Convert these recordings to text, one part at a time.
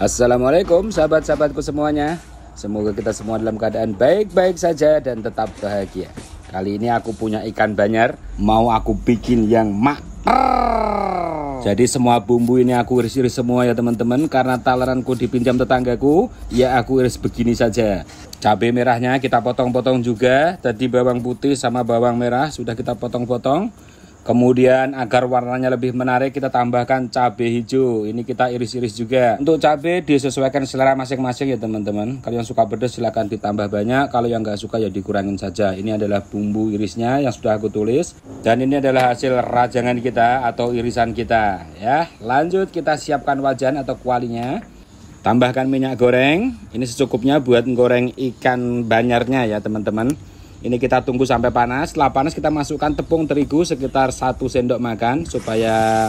Assalamualaikum sahabat-sahabatku semuanya. Semoga kita semua dalam keadaan baik-baik saja dan tetap bahagia. Kali ini aku punya ikan banyar Mau aku bikin yang mak jadi semua bumbu ini aku iris-iris semua ya teman-teman. Karena taleranku dipinjam tetanggaku Ya aku iris begini saja. Cabai merahnya kita potong-potong juga. Tadi bawang putih sama bawang merah sudah kita potong-potong Kemudian agar warnanya lebih menarik kita tambahkan cabai hijau. Ini kita iris-iris juga. Untuk cabai disesuaikan selera masing-masing ya teman-teman. Kalau yang suka pedas silahkan ditambah banyak. Kalau yang nggak suka ya dikurangin saja. Ini adalah bumbu irisnya yang sudah aku tulis. Dan ini adalah hasil rajangan kita atau irisan kita. Ya, lanjut kita siapkan wajan atau kualinya. Tambahkan minyak goreng. Ini secukupnya buat goreng ikan banyarnya ya teman-teman. Ini kita tunggu sampai panas. Setelah panas kita masukkan tepung terigu sekitar 1 sendok makan supaya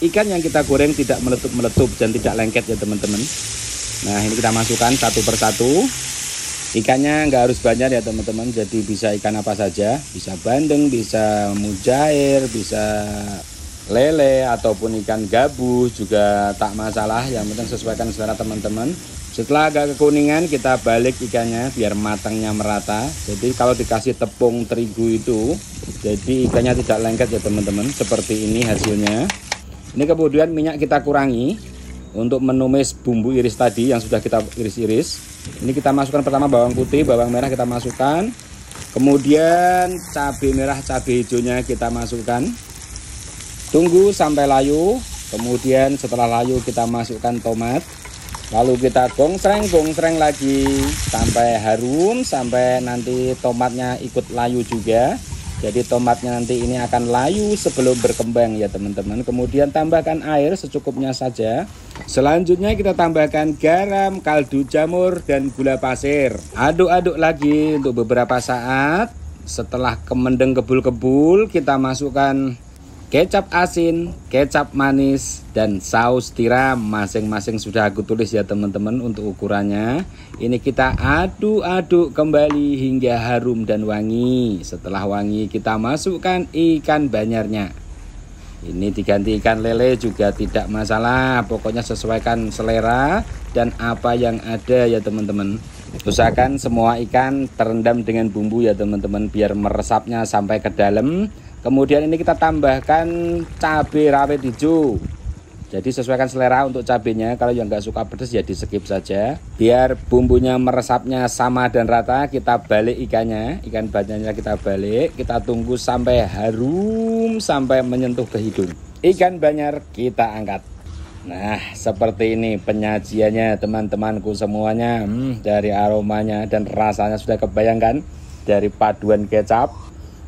ikan yang kita goreng tidak meletup-meletup dan tidak lengket ya teman-teman. Nah ini kita masukkan satu persatu. Ikannya nggak harus banyak ya teman-teman. Jadi bisa ikan apa saja. Bisa bandeng, bisa mujair, bisa lele ataupun ikan gabus juga tak masalah. Yang penting sesuaikan selera teman-teman. Setelah agak kekuningan kita balik ikannya biar matangnya merata. Jadi kalau dikasih tepung terigu itu jadi ikannya tidak lengket ya teman-teman. Seperti ini hasilnya. Ini kemudian minyak kita kurangi untuk menumis bumbu iris tadi yang sudah kita iris-iris. Ini kita masukkan pertama bawang putih, bawang merah kita masukkan. Kemudian cabai merah, cabai hijaunya kita masukkan. Tunggu sampai layu. Kemudian setelah layu kita masukkan tomat lalu kita gongsreng gongsreng lagi. Sampai harum sampai nanti tomatnya ikut layu juga. Jadi tomatnya nanti ini akan layu sebelum berkembang ya teman-teman. Kemudian tambahkan air secukupnya saja. Selanjutnya kita tambahkan garam kaldu jamur dan gula pasir. Aduk-aduk lagi untuk beberapa saat. Setelah kemendeng kebul-kebul kita masukkan kecap asin, kecap manis, dan saus tiram masing-masing sudah aku tulis ya teman-teman untuk ukurannya. Ini kita aduk-aduk kembali hingga harum dan wangi. Setelah wangi kita masukkan ikan banyarnya. Ini diganti ikan lele juga tidak masalah. Pokoknya sesuaikan selera dan apa yang ada ya teman-teman. Usahakan semua ikan terendam dengan bumbu ya teman-teman biar meresapnya sampai ke dalam kemudian ini kita tambahkan cabai rawit hijau. Jadi sesuaikan selera untuk cabenya. Kalau yang nggak suka pedas ya di skip saja. Biar bumbunya meresapnya sama dan rata kita balik ikannya. Ikan banyaknya kita balik. Kita tunggu sampai harum sampai menyentuh ke hidung. Ikan banyar kita angkat. Nah, seperti ini penyajiannya teman-temanku semuanya. Hmm, dari aromanya dan rasanya sudah kebayangkan. Dari paduan kecap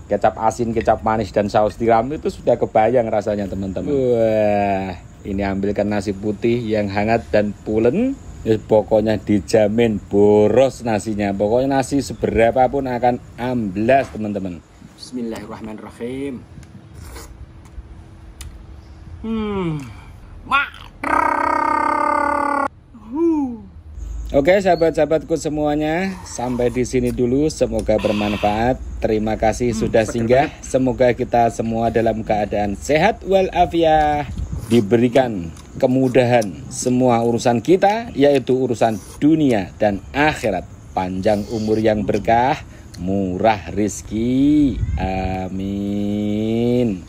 kecap asin, kecap manis dan saus tiram itu sudah kebayang rasanya teman-teman. Wah, ini ambilkan nasi putih yang hangat dan pulen. Ya, pokoknya dijamin boros nasinya. Pokoknya nasi seberapa pun akan amblas teman-teman. Bismillahirrahmanirrahim. Hmm. Mak Oke sahabat-sahabatku semuanya, sampai di sini dulu. Semoga bermanfaat. Terima kasih hmm, sudah singgah. Semoga kita semua dalam keadaan sehat walafiat, diberikan kemudahan semua urusan kita, yaitu urusan dunia dan akhirat. Panjang umur yang berkah, murah rizki. Amin.